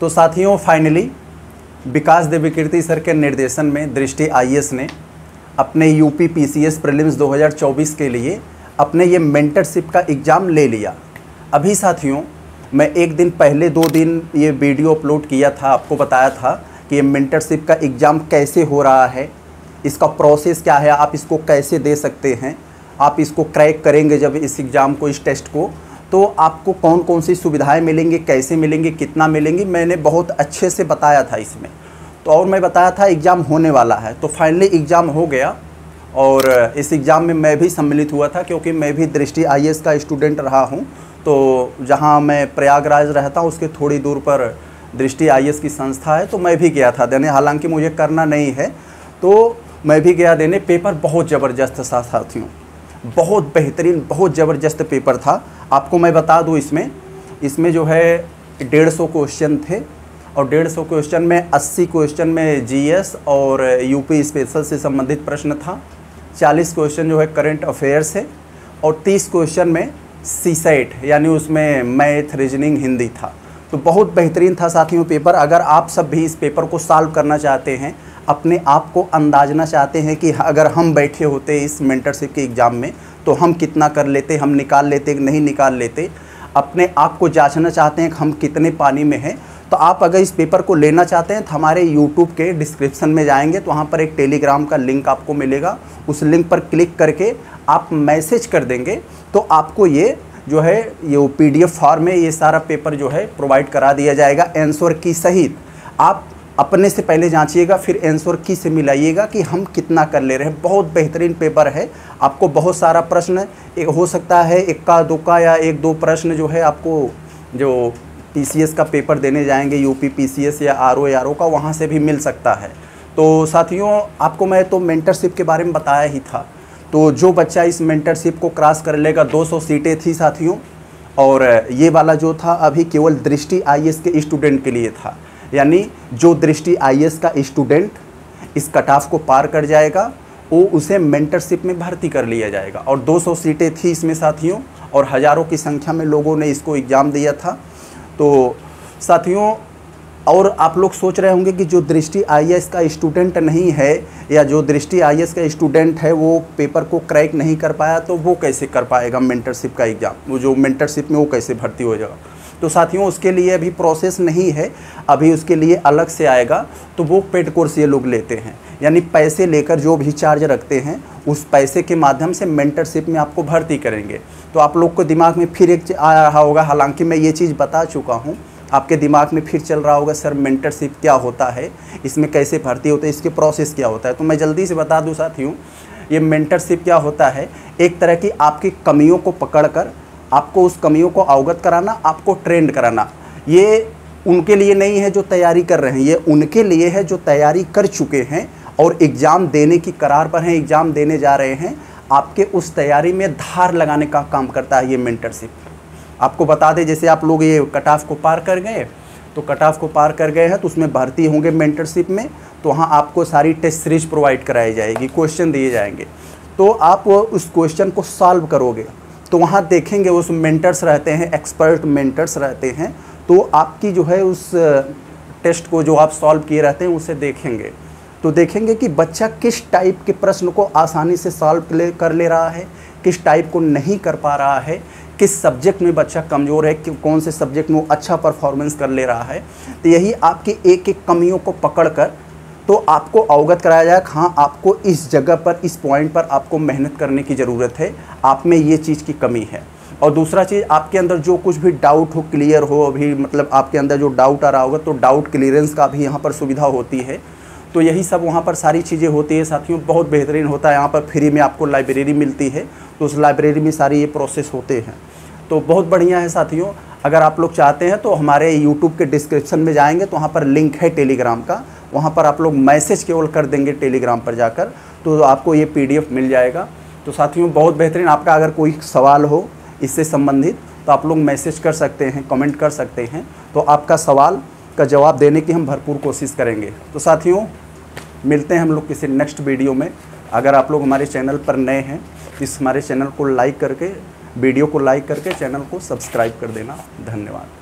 तो साथियों फाइनली विकास देवी कीर्ति सर के निर्देशन में दृष्टि आईएएस ने अपने यूपी पीसीएस प्रीलिम्स 2024 के लिए अपने ये मेंटरशिप का एग्ज़ाम ले लिया। अभी साथियों, मैं एक दिन पहले दो दिन ये वीडियो अपलोड किया था, आपको बताया था कि ये मेंटरशिप का एग्ज़ाम कैसे हो रहा है, इसका प्रोसेस क्या है, आप इसको कैसे दे सकते हैं, आप इसको क्रैक करेंगे जब इस एग्ज़ाम को, इस टेस्ट को। तो आपको कौन कौन सी सुविधाएँ मिलेंगी, कैसे मिलेंगी, कितना मिलेंगी, मैंने बहुत अच्छे से बताया था इसमें। तो और मैं बताया था, एग्ज़ाम होने वाला है तो फाइनली एग्ज़ाम हो गया और इस एग्ज़ाम में मैं भी सम्मिलित हुआ था क्योंकि मैं भी दृष्टि आई का स्टूडेंट रहा हूँ। तो जहाँ मैं प्रयागराज रहता हूँ, उसके थोड़ी दूर पर दृष्टि आई की संस्था है तो मैं भी गया था देने। हालाँकि मुझे करना नहीं है तो मैं भी गया देने। पेपर बहुत ज़बरदस्त था साथियों। बहुत बेहतरीन, बहुत ज़बरदस्त पेपर था। आपको मैं बता दूँ इसमें इसमें जो है डेढ़ सौ क्वेश्चन थे और डेढ़ सौ क्वेश्चन में अस्सी क्वेश्चन में जीएस और यूपी स्पेशल से संबंधित प्रश्न था। चालीस क्वेश्चन जो है करंट अफेयर्स है और तीस क्वेश्चन में सी यानी उसमें मैथ, रीजनिंग, हिंदी था। तो बहुत बेहतरीन था साथियों पेपर। अगर आप सब भी इस पेपर को सॉल्व करना चाहते हैं अपने आप को अंदाजना चाहते हैं कि अगर हम बैठे होते इस मेंटरशिप के एग्ज़ाम में तो हम कितना कर लेते, हम निकाल लेते नहीं निकाल लेते? अपने आप को जांचना चाहते हैं कि हम कितने पानी में हैं? तो आप अगर इस पेपर को लेना चाहते हैं तो हमारे यूट्यूब के डिस्क्रिप्शन में जाएँगे तो वहाँ पर एक टेलीग्राम का लिंक आपको मिलेगा। उस लिंक पर क्लिक करके आप मैसेज कर देंगे तो आपको ये जो है, ये पी डी फॉर्म में ये सारा पेपर जो है प्रोवाइड करा दिया जाएगा आंसर की सहित। आप अपने से पहले जांचिएगा, फिर आंसर की से मिलाइएगा कि हम कितना कर ले रहे हैं। बहुत बेहतरीन पेपर है। आपको बहुत सारा प्रश्न हो सकता है इक्का दुक्का या एक, दो प्रश्न जो है आपको जो पीसीएस का पेपर देने जाएँगे यूपी पीसीएस या आर ओ का, वहाँ से भी मिल सकता है। तो साथियों, आपको मैं तो मेंटरशिप के बारे में बताया ही था। तो जो बच्चा इस मेंटरशिप को क्रॉस कर लेगा 200 सीटें थी साथियों, और ये वाला जो था, अभी केवल दृष्टि आईएएस के स्टूडेंट के लिए था। यानी जो दृष्टि आईएएस का स्टूडेंट इस कट को पार कर जाएगा, वो उसे मेंटरशिप में भर्ती कर लिया जाएगा। और 200 सीटें थी इसमें साथियों, और हज़ारों की संख्या में लोगों ने इसको एग्ज़ाम दिया था। तो साथियों, और आप लोग सोच रहे होंगे कि जो दृष्टि आईएएस का स्टूडेंट नहीं है, या जो दृष्टि आई का स्टूडेंट है, वो पेपर को क्रैक नहीं कर पाया तो वो कैसे कर पाएगा मेंटरशिप का एग्ज़ाम वो जो मेंटरशिप में वो कैसे भर्ती हो जाएगा? तो साथियों, उसके लिए अभी प्रोसेस नहीं है, अभी उसके लिए अलग से आएगा तो वो पेड कोर्स ये लोग लेते हैं। यानी पैसे लेकर जो भी चार्ज रखते हैं, उस पैसे के माध्यम से मेंटरशिप में आपको भर्ती करेंगे। तो आप लोग को दिमाग में फिर एक आ रहा होगा, हालाँकि मैं ये चीज़ बता चुका हूँ, आपके दिमाग में फिर चल रहा होगा, सर मेंटरशिप क्या होता है? इसमें कैसे भर्ती होता है? इसके प्रोसेस क्या होता है? तो मैं जल्दी से बता दूँ साथियों, ये मेंटरशिप क्या होता है? एक तरह की आपकी कमियों को पकड़कर आपको उस कमियों को अवगत कराना, आपको ट्रेंड कराना। ये उनके लिए नहीं है जो तैयारी कर रहे हैं, ये उनके लिए है जो तैयारी कर चुके हैं और एग्ज़ाम देने की करार पर हैं, एग्ज़ाम देने जा रहे हैं। आपके उस तैयारी में धार लगाने का काम करता है ये मेंटरशिप आपको बता दें, जैसे आप लोग ये कट ऑफ़ को पार कर गए तो कट ऑफ़ को पार कर गए हैं तो उसमें भर्ती होंगे मेंटरशिप में तो वहाँ आपको सारी टेस्ट सीरीज़ प्रोवाइड कराई जाएगी क्वेश्चन दिए जाएँगे। तो आप उस क्वेश्चन को सॉल्व करोगे। तो वहाँ देखेंगे उस मेंटर्स रहते हैं एक्सपर्ट मेंटर्स रहते हैं तो आपकी जो है उस टेस्ट को जो आप सॉल्व किए रहते हैं उसे देखेंगे। तो देखेंगे कि बच्चा किस टाइप के प्रश्न को आसानी से सॉल्व कर ले रहा है, किस टाइप को नहीं कर पा रहा है, किस सब्जेक्ट में बच्चा कमज़ोर है, कि कौन से सब्जेक्ट में वो अच्छा परफॉर्मेंस कर ले रहा है। तो यही आपकी एक एक कमियों को पकड़ कर तो आपको अवगत कराया जाए हाँ आपको इस जगह पर, इस पॉइंट पर आपको मेहनत करने की ज़रूरत है, आप में ये चीज़ की कमी है। और दूसरा चीज़, आपके अंदर जो कुछ भी डाउट हो क्लियर हो, अभी मतलब आपके अंदर जो डाउट आ रहा होगा तो डाउट क्लियरेंस का भी यहाँ पर सुविधा होती है। तो यही सब वहाँ पर सारी चीज़ें होती है साथियों, बहुत बेहतरीन होता है। यहाँ पर फ्री में आपको लाइब्रेरी मिलती है तो उस लाइब्रेरी में सारी ये प्रोसेस होते हैं। तो बहुत बढ़िया है साथियों, अगर आप लोग चाहते हैं तो हमारे यूट्यूब के डिस्क्रिप्शन में जाएँगे तो वहाँ पर लिंक है टेलीग्राम का। वहाँ पर आप लोग मैसेज केवल कर देंगे टेलीग्राम पर जाकर तो आपको ये पीडीएफ मिल जाएगा। तो साथियों, बहुत बेहतरीन आपका अगर कोई सवाल हो इससे संबंधित तो आप लोग मैसेज कर सकते हैं, कमेंट कर सकते हैं। तो आपका सवाल का जवाब देने की हम भरपूर कोशिश करेंगे। तो साथियों, मिलते हैं हम लोग किसी नेक्स्ट वीडियो में। अगर आप लोग हमारे चैनल पर नए हैं इस हमारे चैनल को लाइक करके, वीडियो को लाइक करके चैनल को सब्सक्राइब कर देना। धन्यवाद।